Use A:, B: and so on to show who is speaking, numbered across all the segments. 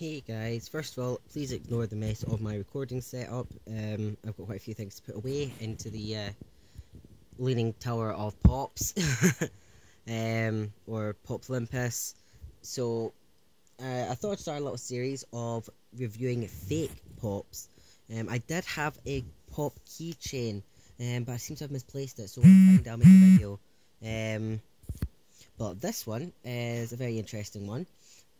A: Hey guys, first of all, please ignore the mess of my recording setup. Um, I've got quite a few things to put away into the uh, Leaning Tower of Pops, um, or Pop Olympus. So, uh, I thought I'd start a little series of reviewing fake pops. Um, I did have a pop keychain, um, but I seem to have misplaced it, so when I find I'll make a video. Um, but this one is a very interesting one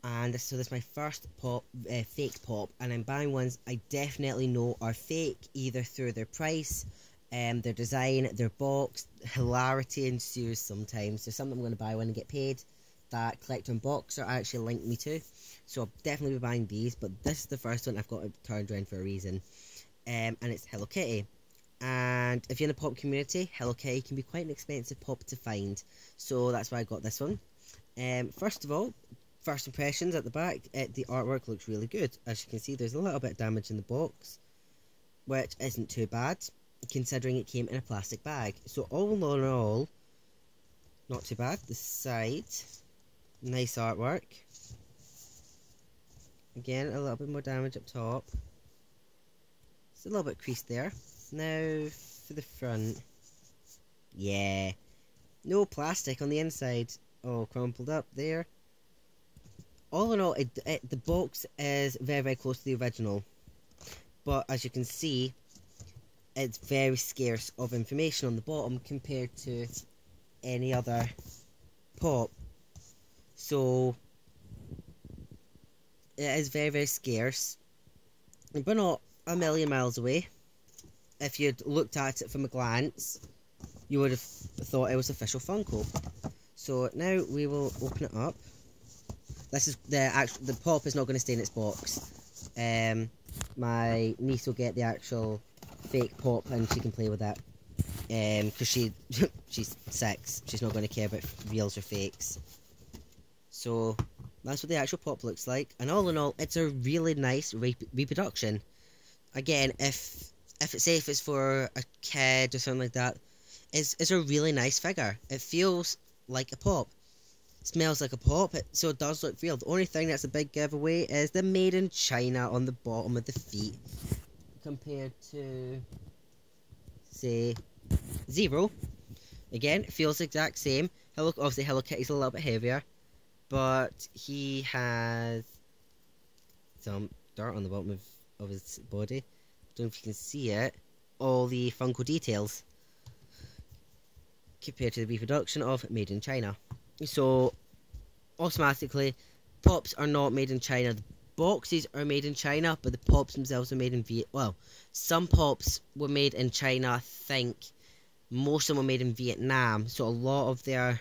A: and so this is my first pop, uh, fake pop, and I'm buying ones I definitely know are fake, either through their price, um, their design, their box, hilarity ensues sometimes. There's something I'm going to buy when I get paid that Collector Unboxer actually linked me to, so I'll definitely be buying these, but this is the first one I've got turned around for a reason, um, and it's Hello Kitty. And if you're in the pop community, Hello Kitty can be quite an expensive pop to find, so that's why I got this one. Um, first of all, First impressions at the back, uh, the artwork looks really good. As you can see, there's a little bit of damage in the box, which isn't too bad, considering it came in a plastic bag. So all in all, not too bad. The side, nice artwork. Again, a little bit more damage up top. It's a little bit creased there. Now, for the front. Yeah. No plastic on the inside. Oh, crumpled up there all in all, it, it, the box is very, very close to the original. But as you can see, it's very scarce of information on the bottom compared to any other pop. So, it is very, very scarce. But not a million miles away. If you'd looked at it from a glance, you would have thought it was official Funko. So now we will open it up. This is the actual the pop is not going to stay in its box. Um, my niece will get the actual fake pop and she can play with that. Um, because she she's six, she's not going to care about reals or fakes. So that's what the actual pop looks like. And all in all, it's a really nice re reproduction. Again, if if it's safe, it's for a kid or something like that, it's it's a really nice figure. It feels like a pop smells like a pop, it so it does look real. The only thing that's a big giveaway is the made in China on the bottom of the feet, compared to, say, Zero. Again, it feels the exact same. Hello, obviously Hello Kitty's a little bit heavier, but he has some dirt on the bottom of, of his body. Don't know if you can see it. All the Funko details compared to the reproduction of Made in China. So, automatically, pops are not made in China. The boxes are made in China, but the pops themselves are made in Viet. Well, some pops were made in China. I think most of them were made in Vietnam. So a lot of their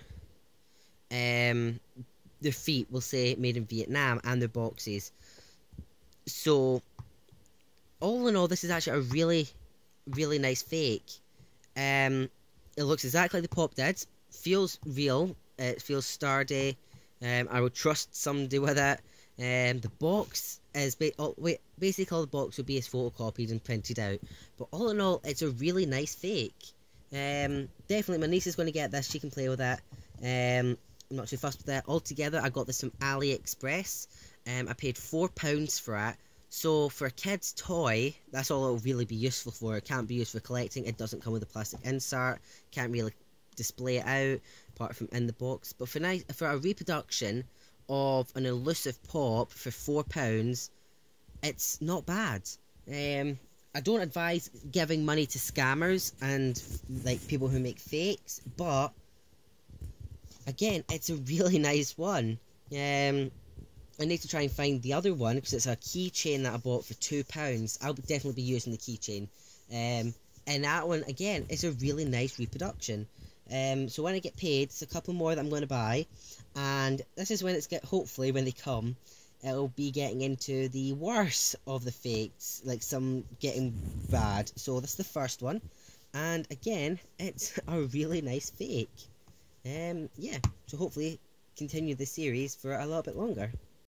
A: um their feet will say made in Vietnam and their boxes. So all in all, this is actually a really, really nice fake. Um, it looks exactly like the pop did. Feels real it feels sturdy. Um, I would trust somebody with it. Um, the box is ba oh, wait, basically all the box would be as photocopied and printed out. But all in all, it's a really nice fake. Um, definitely, my niece is going to get this. She can play with it. Um, I'm not too fussed with that. Altogether, I got this from AliExpress. Um, I paid four pounds for it. So for a kid's toy, that's all it'll really be useful for. It can't be used for collecting. It doesn't come with a plastic insert. Can't really display it out apart from in the box. But for nice for a reproduction of an elusive pop for four pounds, it's not bad. Um, I don't advise giving money to scammers and like people who make fakes, but again, it's a really nice one. Um, I need to try and find the other one because it's a keychain that I bought for two pounds. I'll definitely be using the keychain. Um, and that one again is a really nice reproduction. Um, so when I get paid, it's a couple more that I'm going to buy, and this is when it's get. Hopefully, when they come, it'll be getting into the worst of the fakes, like some getting bad. So that's the first one, and again, it's a really nice fake. Um, yeah. So hopefully, continue the series for a little bit longer.